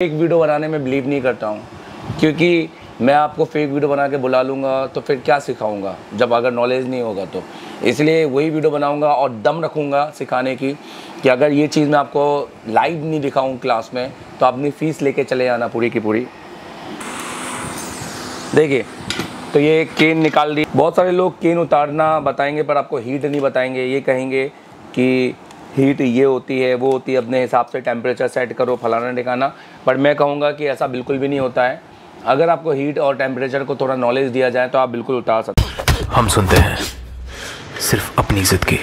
Fake video बनाने में believe नहीं करता हूँ। क्योंकि मैं आपको फेक वीडियो बना के बुला लूँगा तो फिर क्या सिखाऊँगा? जब अगर नॉलेज नहीं होगा तो। इसलिए वही वीडियो बनाऊँगा और दम रखूँगा सिखाने की कि अगर ये चीज़ मैं आपको लाइव नहीं दिखाऊँ क्लास में तो अपनी फ़ीस लेके चले आना पूरी की पूरी। देखिए तो ये केन निकाल दी। बहुत सारे लोग केन उतारना बताएँगे, पर आपको हीट नहीं बताएँगे। ये कहेंगे कि हीट ये होती है वो होती है अपने हिसाब से टेम्परेचर सेट करो फलाना ठिकाना। बट मैं कहूँगा कि ऐसा बिल्कुल भी नहीं होता है। अगर आपको हीट और टेम्परेचर को थोड़ा नॉलेज दिया जाए तो आप बिल्कुल उतार सकते हम सुनते हैं। सिर्फ़ अपनी जिद की।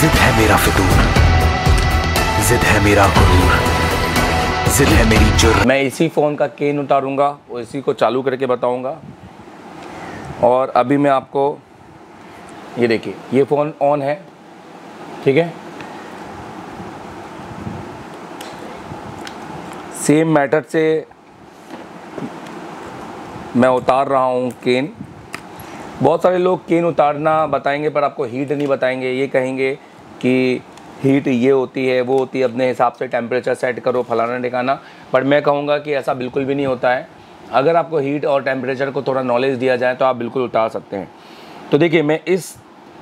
जिद है मेरा फितूर। जिद है मेरा गुरूर जिद है मेरी जुर्म मैं इसी फ़ोन का केन उतारूँगा और इसी को चालू करके बताऊँगा। और अभी मैं आपको, ये देखिए, ये फ़ोन ऑन है, ठीक है? सेम मैटर से मैं उतार रहा हूँ केन। बहुत सारे लोग केन उतारना बताएँगे, पर आपको हीट नहीं बताएँगे, ये कहेंगे कि हीट ये होती है, वो होती है, अपने हिसाब से टेम्परेचर सेट करो, फलाना ठिकाना। पर मैं कहूँगा कि ऐसा बिल्कुल भी नहीं होता है। अगर आपको हीट और टेम्परेचर को थोड़ा नॉलेज दिया जाए तो आप बिल्कुल उतार सकते हैं। तो देखिए, मैं इस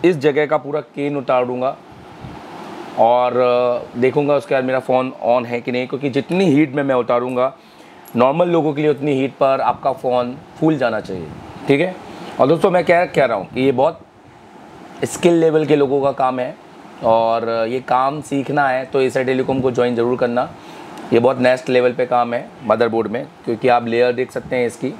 इस जगह का पूरा केन उतार दूँगा और देखूँगा उसके बाद मेरा फ़ोन ऑन है कि नहीं, क्योंकि जितनी हीट में मैं उतारूँगा नॉर्मल लोगों के लिए उतनी हीट पर आपका फ़ोन फूल जाना चाहिए। ठीक है? और दोस्तों, मैं क्या, कह रहा हूँ कि ये बहुत स्किल लेवल के लोगों का काम है। और ये काम सीखना है तो एसआई टेलीकॉम को ज्वाइन ज़रूर करना। ये बहुत नेक्स्ट लेवल पे काम है मदरबोर्ड में, क्योंकि आप लेयर देख सकते हैं इसकी।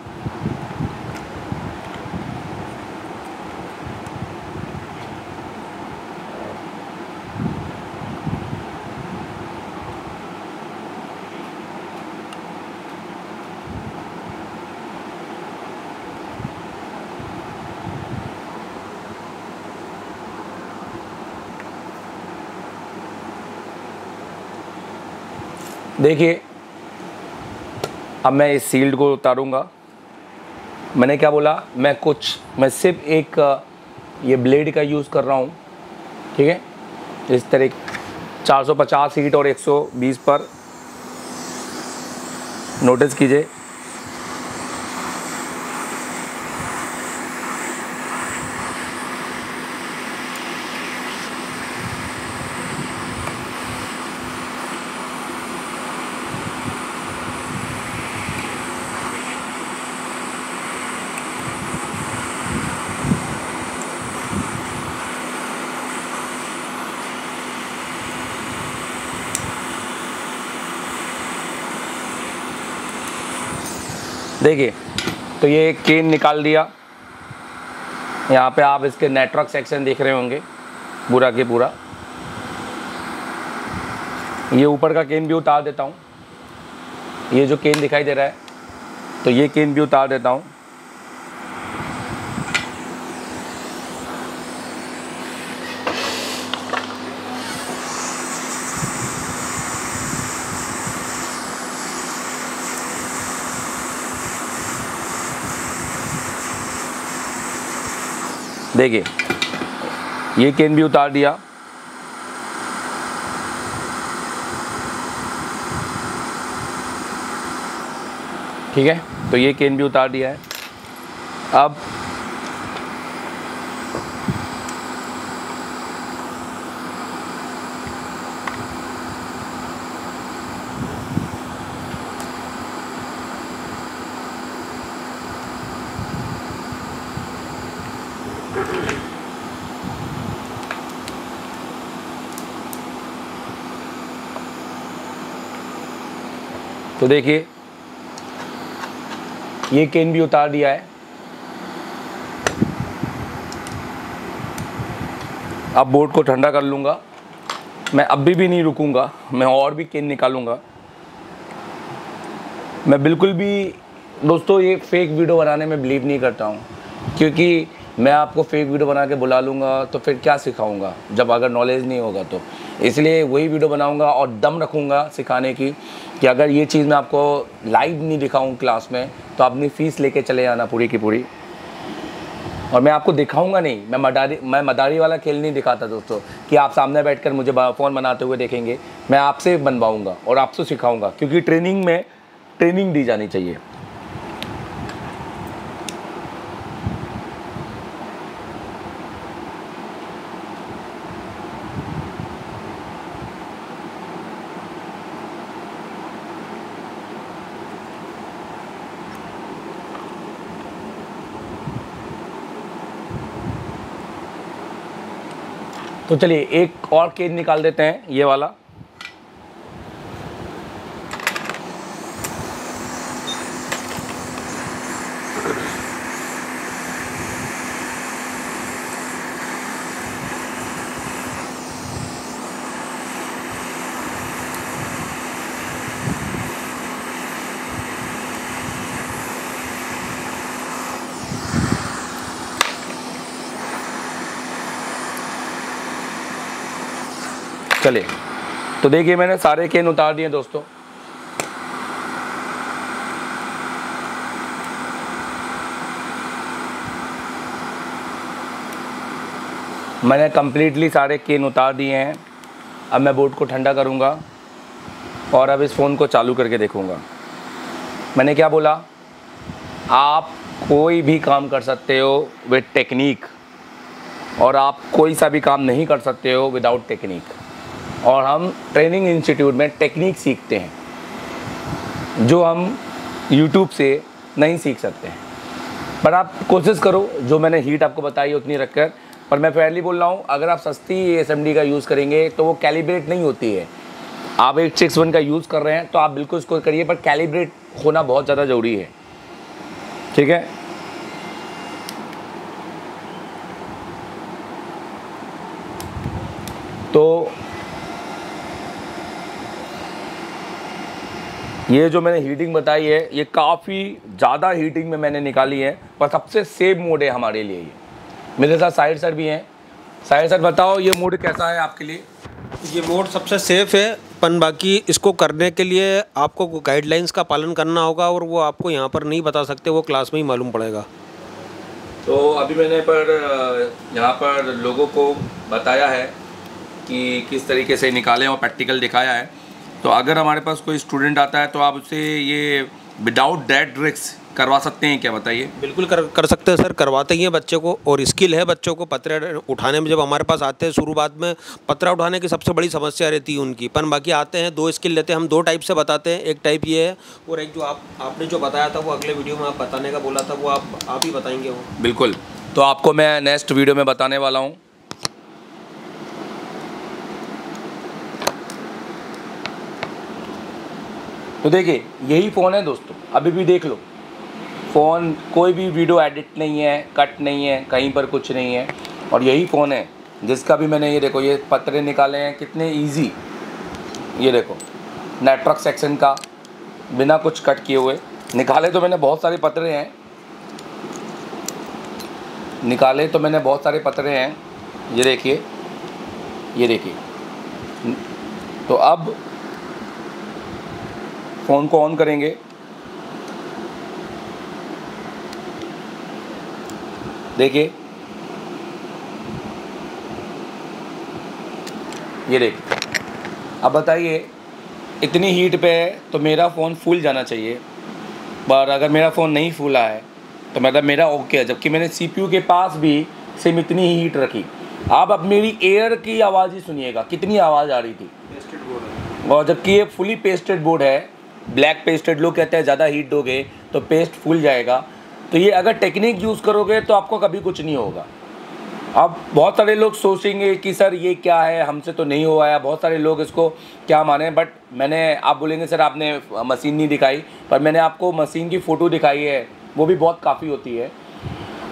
देखिए, अब मैं इस सील्ड को उतारूँगा। मैंने क्या बोला? मैं कुछ, मैं सिर्फ़ एक, ये ब्लेड का यूज़ कर रहा हूँ, ठीक है? इस तरह 450 हीट और 120 पर। नोटिस कीजिए। देखिए तो ये केन निकाल दिया। यहाँ पे आप इसके नेटवर्क सेक्शन देख रहे होंगे, पूरा के पूरा। ये ऊपर का केन भी उतार देता हूँ। ये जो केन दिखाई दे रहा है तो ये केन भी उतार देता हूँ। देखिए, ये केन भी उतार दिया। ठीक है? तो ये केन भी उतार दिया है। अब तो देखिए, ये केन भी उतार दिया है। अब बोर्ड को ठंडा कर लूँगा। मैं अभी भी नहीं रुकूँगा। मैं और भी केन निकालूँगा। मैं बिल्कुल भी, दोस्तों, ये फेक वीडियो बनाने में बिलीव नहीं करता हूँ। क्योंकि मैं आपको फेक वीडियो बना के बुला लूँगा तो फिर क्या सिखाऊँगा? जब अगर नॉलेज नहीं होगा तो। इसलिए वही वीडियो बनाऊँगा और दम रखूँगा सिखाने की कि अगर ये चीज़ मैं आपको लाइव नहीं दिखाऊँ क्लास में तो अपनी फ़ीस लेके चले आना पूरी की पूरी। और मैं आपको दिखाऊँगा नहीं। मैं मदारी मैं मदारी वाला खेल नहीं दिखाता दोस्तों कि आप सामने बैठकर मुझे फ़ोन बनाते हुए देखेंगे। मैं आपसे बनवाऊँगा और आपसे सिखाऊँगा, क्योंकि ट्रेनिंग में ट्रेनिंग दी जानी चाहिए। तो चलिए एक और केज निकाल देते हैं ये वाला। चलिए तो देखिए मैंने सारे केन उतार दिए दोस्तों। मैंने कम्प्लीटली सारे केन उतार दिए हैं। अब मैं बोर्ड को ठंडा करूँगा और अब इस फ़ोन को चालू करके देखूँगा। मैंने क्या बोला? आप कोई भी काम कर सकते हो विद टेक्निक और आप कोई सा भी काम नहीं कर सकते हो विदाउट टेक्निक और हम ट्रेनिंग इंस्टीट्यूट में टेक्निक सीखते हैं, जो हम यूट्यूब से नहीं सीख सकते हैं। पर आप कोशिश करो, जो मैंने हीट आपको बताई उतनी रखकर, पर मैं पहले बोल रहा हूँ, अगर आप सस्ती एसएमडी का यूज़ करेंगे तो वो कैलिब्रेट नहीं होती है। आप एट सिक्स वन का यूज़ कर रहे हैं तो आप बिल्कुल इसको करिए, पर कैलिब्रेट होना बहुत ज़्यादा ज़रूरी है। ठीक है? तो ये जो मैंने हीटिंग बताई है ये काफ़ी ज़्यादा हीटिंग में मैंने निकाली है पर सबसे सेफ़ मोड है हमारे लिए ये। मेरे साथ साइड सर भी हैं। साइड सर बताओ ये मोड कैसा है आपके लिए? ये मोड सबसे सेफ़ है पन बाकी इसको करने के लिए आपको गाइडलाइंस का पालन करना होगा और वो आपको यहाँ पर नहीं बता सकते वो क्लास में ही मालूम पड़ेगा। तो अभी मैंने पर यहाँ पर लोगों को बताया है कि किस तरीके से निकालें और प्रैक्टिकल दिखाया है। तो अगर हमारे पास कोई स्टूडेंट आता है तो आप उसे ये विदाउट डेट रिक्स करवा सकते हैं क्या बताइए? बिल्कुल कर कर सकते हैं सर करवाते ही हैं बच्चे को और स्किल है बच्चों को पत्र उठाने में। जब हमारे पास आते हैं शुरुआत में पत्रा उठाने की सबसे बड़ी समस्या रहती है उनकी। पर बाकी आते हैं दो स्किल लेते हैं हम दो टाइप से बताते हैं। एक टाइप ये है और एक जो आप आपने जो बताया था वो अगले वीडियो में आप बताने का बोला था वो आप आप ही बताएँगे वो। बिल्कुल। तो आपको मैं नेक्स्ट वीडियो में बताने वाला हूँ। तो देखिए, यही फ़ोन है दोस्तों। अभी भी देख लो। फ़ोन कोई भी वीडियो एडिट नहीं है कट नहीं है, कहीं पर कुछ नहीं है। और यही फ़ोन है, जिसका भी मैंने ये देखो, ये पत्रे निकाले हैं, कितने इजी ये देखो नेटवर्क सेक्शन का, बिना कुछ कट किए हुए। निकाले तो मैंने बहुत सारे पत्रे हैं। निकाले तो मैंने बहुत सारे पत्रे हैं। ये देखिए ये देखिए। तो अब फ़ोन को ऑन करेंगे। देखिए। ये देख। अब बताइए इतनी हीट पे है तो मेरा फ़ोन फूल जाना चाहिए। पर अगर मेरा फ़ोन नहीं फूला है तो मतलब मेरा ओके है। जबकि मैंने सीपीयू के पास भी सेम इतनी ही हीट रखी। आप अब मेरी एयर की आवाज़ ही सुनिएगा। कितनी आवाज़ आ रही थी? और जबकि ये फुली पेस्टेड बोर्ड है ब्लैक पेस्टेड लोग कहते हैं, ज़्यादा हीट दोगे तो पेस्ट फूल जाएगा। तो ये अगर टेक्निक यूज़ करोगे तो आपको कभी कुछ नहीं होगा। अब बहुत सारे लोग सोचेंगे कि सर ये क्या है, हमसे तो नहीं हुआ है बहुत सारे लोग इसको क्या माने बट मैंने, आप बोलेंगे, सर, आपने मशीन नहीं दिखाई। पर मैंने आपको मशीन की फ़ोटो दिखाई है, वो भी बहुत काफ़ी होती है।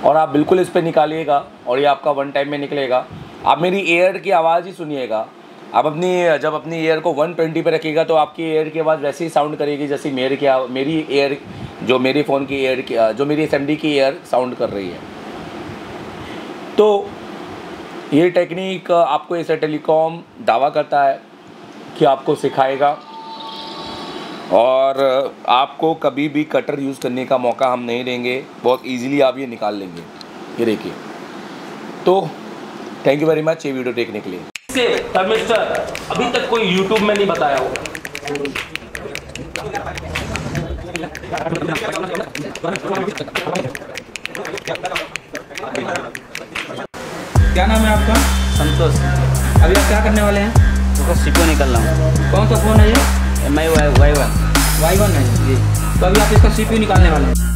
और आप बिल्कुल इस पर निकालिएगा, और ये आपका वन टाइम में निकलेगा। आप मेरी एयर की आवाज़ ही सुनिएगा। आप अपनी, जब अपनी एयर को 120 पे रखिएगा तो आपकी एयर की आवाज़ वैसे ही साउंड करेगी जैसे मेरे की, मेरी एयर जो मेरी फ़ोन की एयर की जो मेरी एसएमडी की एयर साउंड कर रही है। तो ये टेक्निक आपको ऐसा टेलीकॉम दावा करता है कि आपको सिखाएगा। और आपको कभी भी कटर यूज़ करने का मौका हम नहीं देंगे। बहुत इजीली आप ये निकाल लेंगे। ये देखिए। तो थैंक यू वेरी मच ये वीडियो देखने के लिए। से थर्मिस्टर अभी तक कोई यूट्यूब में नहीं बताया होगा। क्या नाम है आपका? संतोष। अभी आप क्या करने वाले हैं? उसका सीपो निकल रहा हूँ। कौन सा फ़ोन है ये? M I Y Y one Y one है जी तो अभी आप इसका सी निकालने वाले हैं।